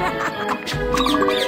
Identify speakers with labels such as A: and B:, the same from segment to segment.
A: Ha ha ha ha!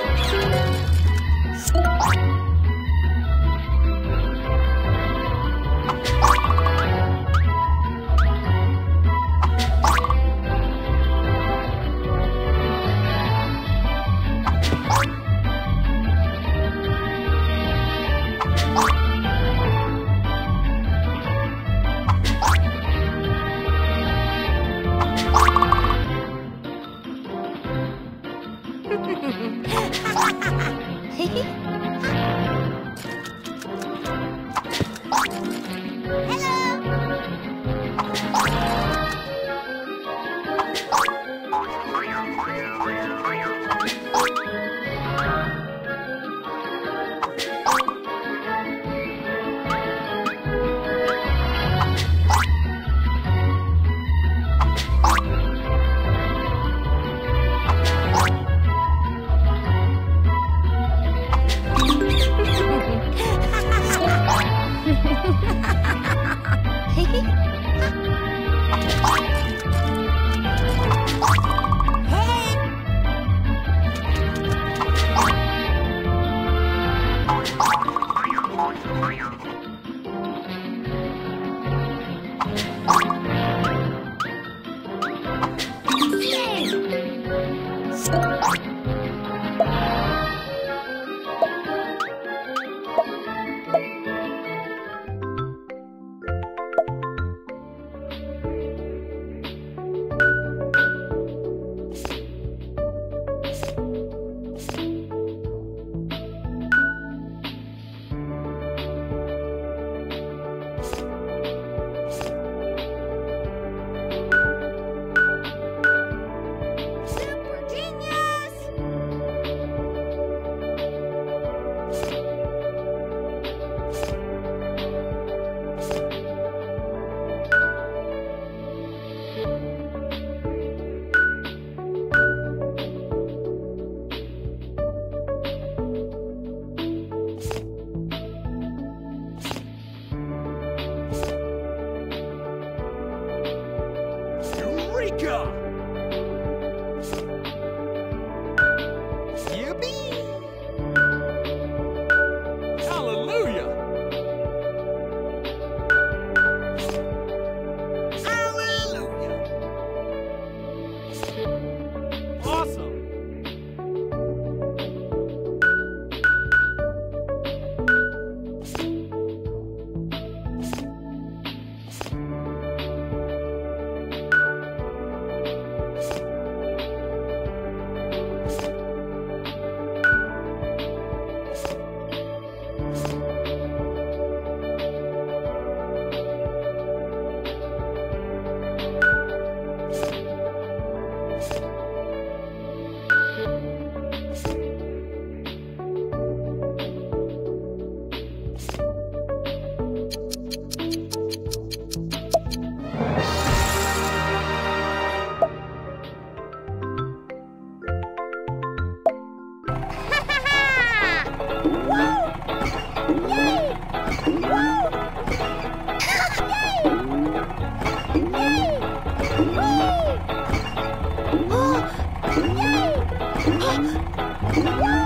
A: Ha ha ha!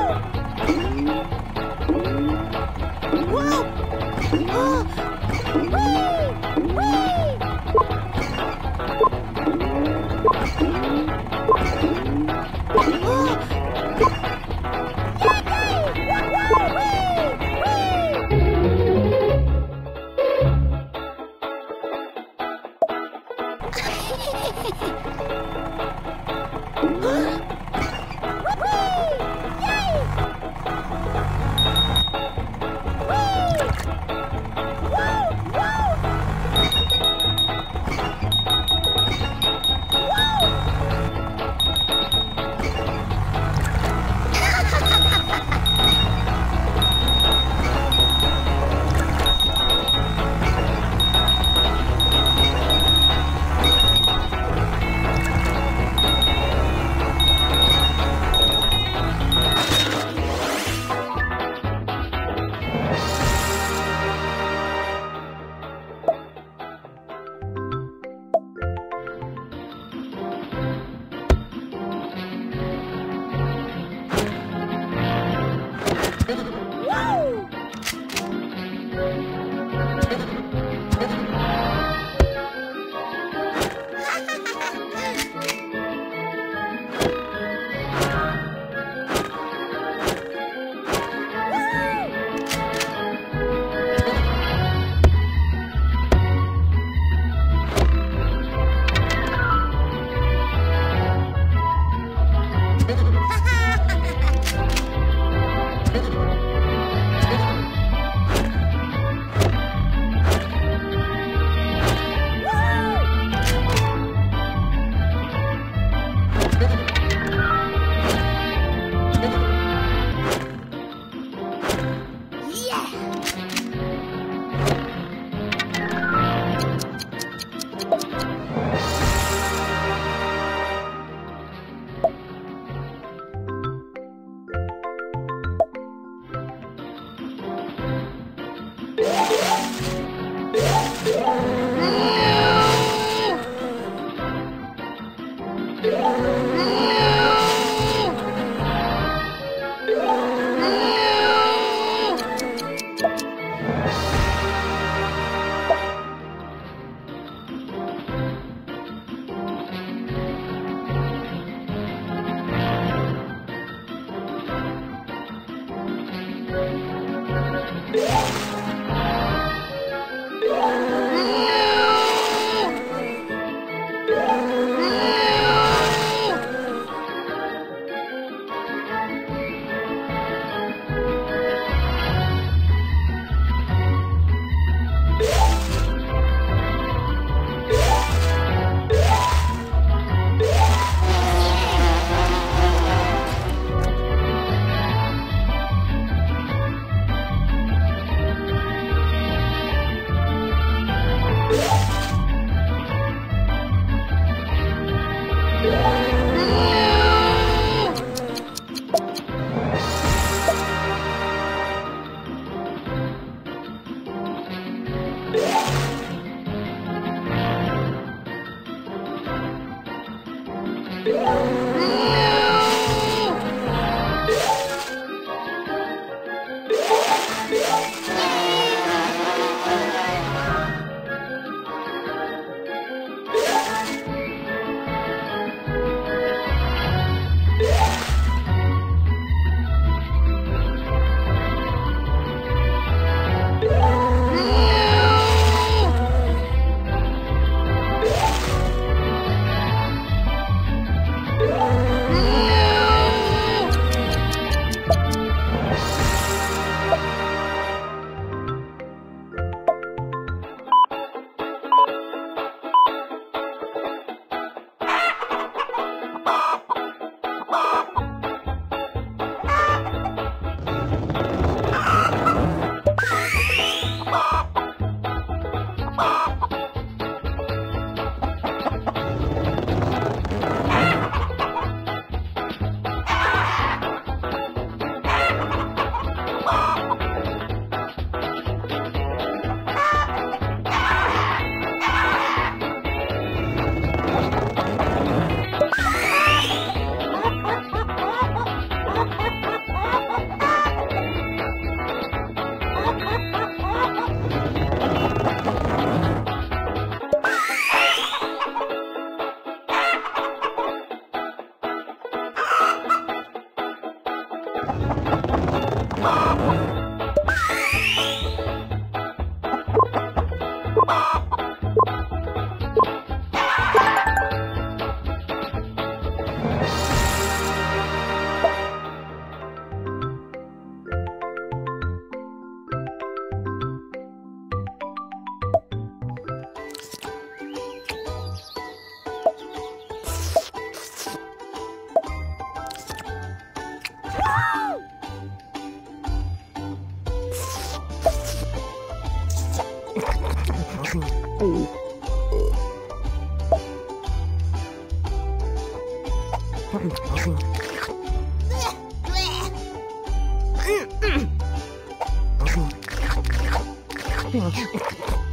A: Mm-mm.